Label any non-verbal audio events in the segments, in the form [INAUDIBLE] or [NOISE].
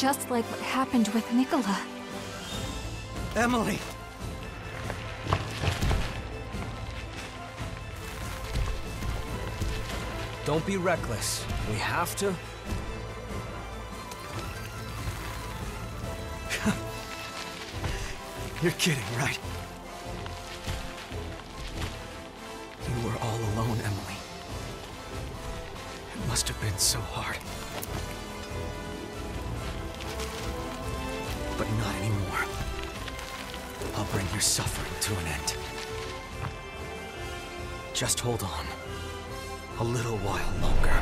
just like what happened with Nicola. Emily! Don't be reckless. We have to... [LAUGHS] You're kidding, right? You were all alone, Emily. It must have been so hard. I'll bring your suffering to an end. Just hold on. A little while longer.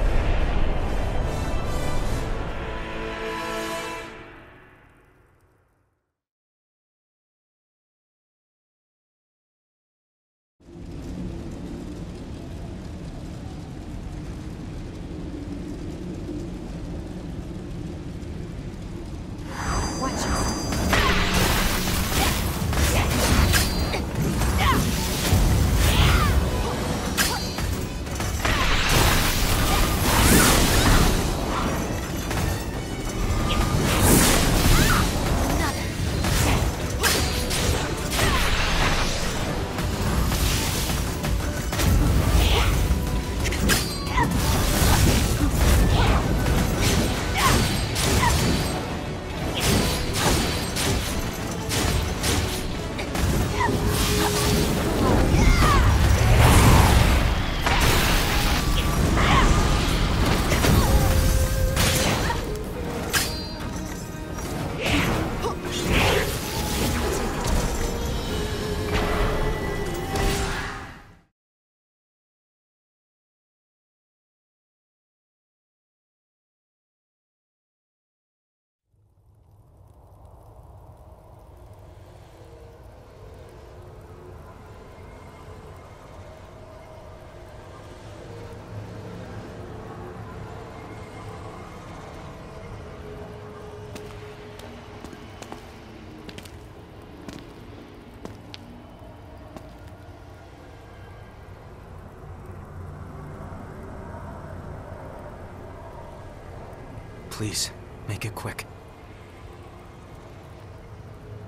Please, make it quick.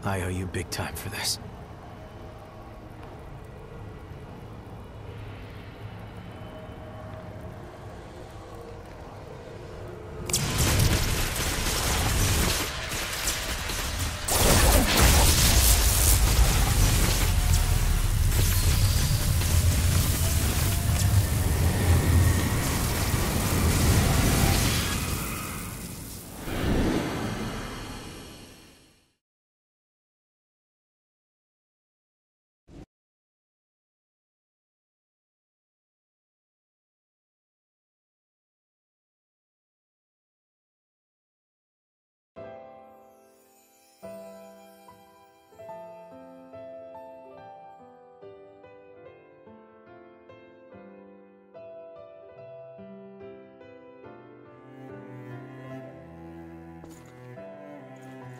I owe you big time for this.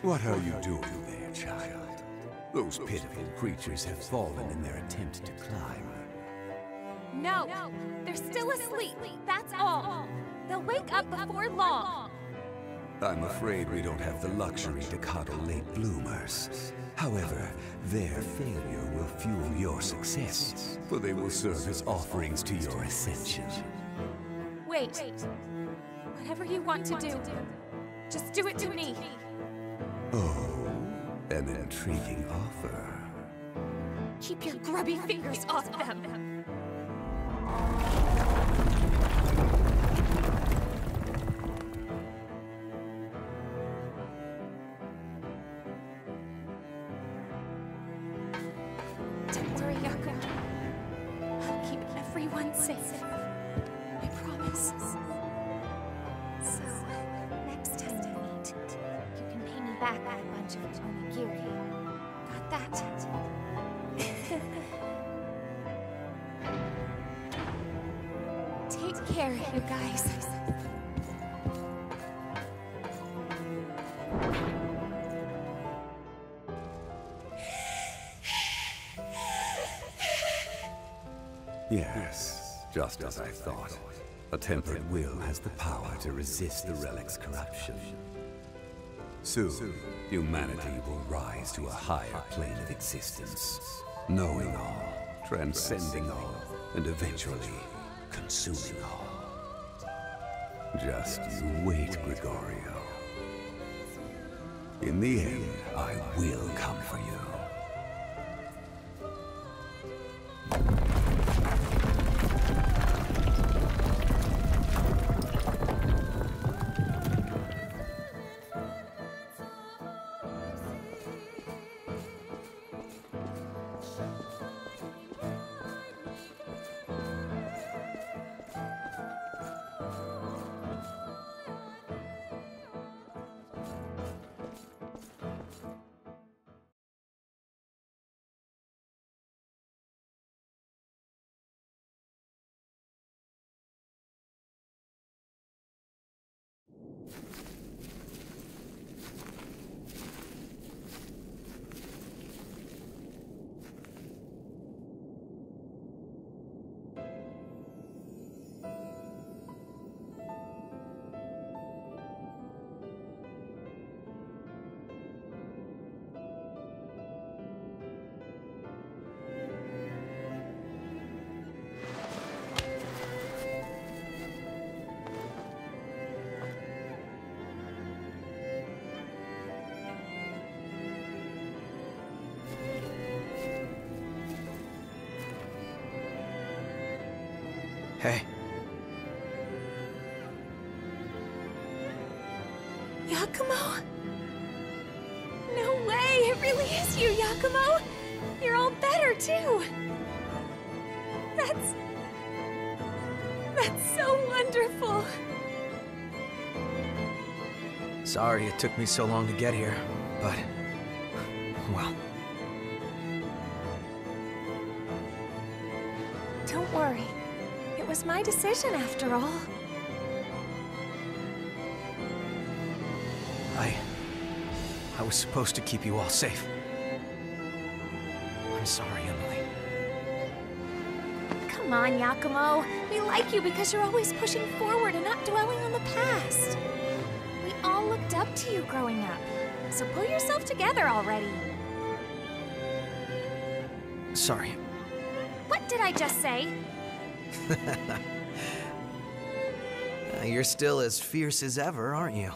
What are you doing there, child? Those pitiful creatures have fallen in their attempt to climb. No, they're still asleep. That's all. They'll wake up before long. I'm afraid we don't have the luxury to coddle late bloomers. However, their failure will fuel your success, for they will serve as offerings to your ascension. Wait. Whatever you want to do, just do it to me. Oh, an intriguing offer. Keep your grubby fingers off them. Don't worry, Yako. I'll keep everyone safe. I promise. Back that bunch of onigiri. Got that? [LAUGHS] Take care, you guys. Yes, just as I thought. A tempered will has the power to resist the relic's corruption. Soon, humanity will rise to a higher plane of existence, knowing all, transcending all, and eventually consuming all. Just you wait, Gregorio. In the end, I will come for you. Hey, Yakumo? No way! It really is you, Yakumo! You're all better, too! That's... That's so wonderful! sorry it took me so long to get here, but. Well, was my decision, after all. I. I was supposed to keep you all safe. I'm sorry, Emily. Come on, Yakumo. We like you because you're always pushing forward and not dwelling on the past. We all looked up to you growing up. So pull yourself together already. Sorry. What did I just say? You're still as fierce as ever, aren't you?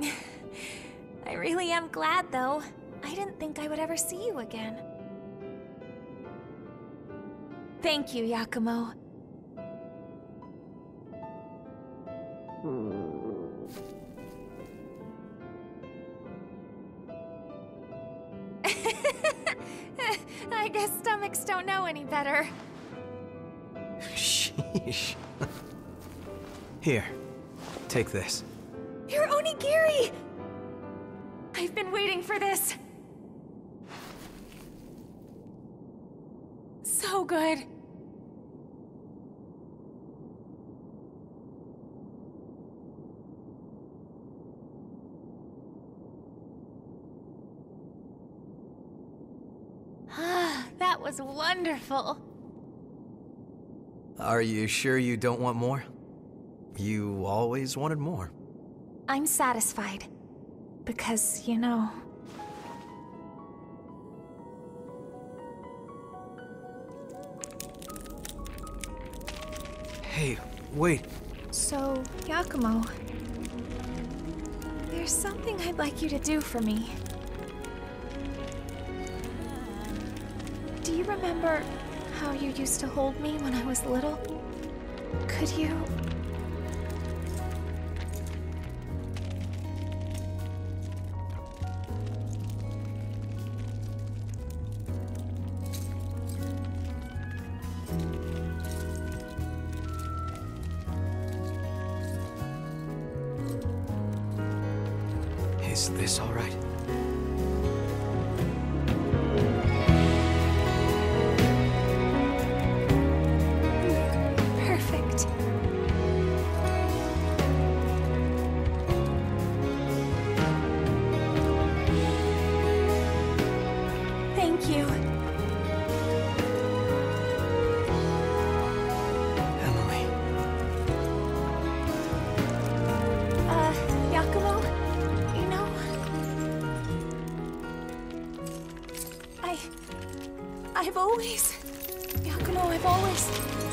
[LAUGHS] I really am glad, though. I didn't think I would ever see you again. Thank you, Yakumo. I hmm. Guess stomachs don't know any better. Sheesh. Here, take this. You're Onigiri! I've been waiting for this. So good. Ah, that was wonderful. Are you sure you don't want more? You always wanted more. I'm satisfied. Because, you know. Hey, wait. So, Yakumo. There's something I'd like you to do for me. You remember how you used to hold me when I was little? Could you. I've always... Yakumo, I've always...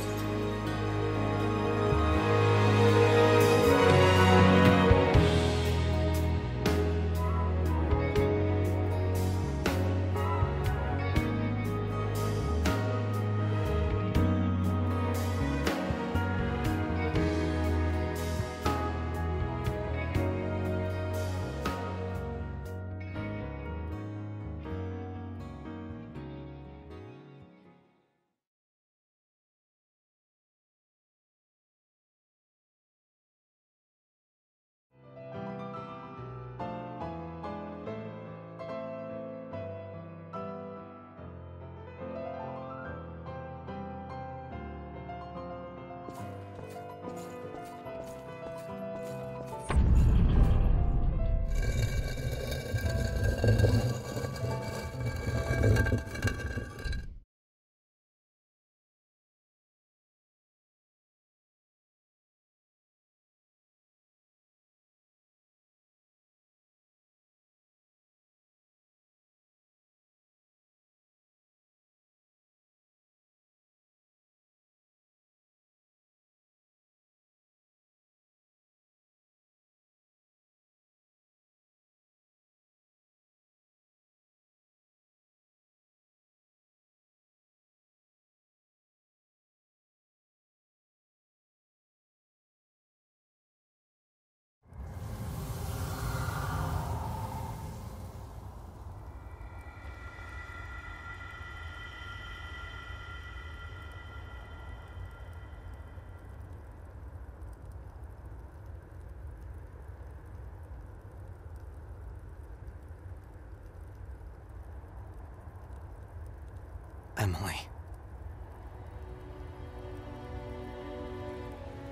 Emily.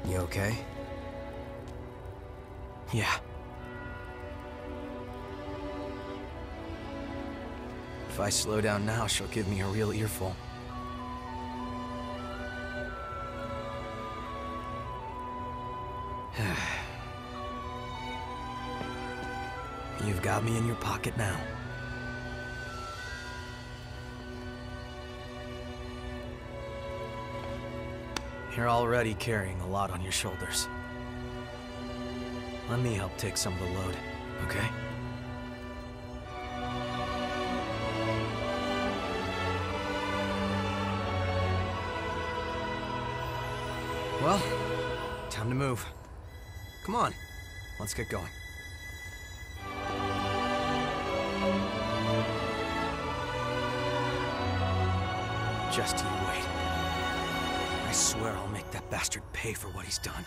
You okay? Yeah. If I slow down now, she'll give me a real earful. [SIGHS] You've got me in your pocket now. You're already carrying a lot on your shoulders. Let me help take some of the load, okay? Well, time to move. Come on, let's get going. Just you. I swear I'll make that bastard pay for what he's done.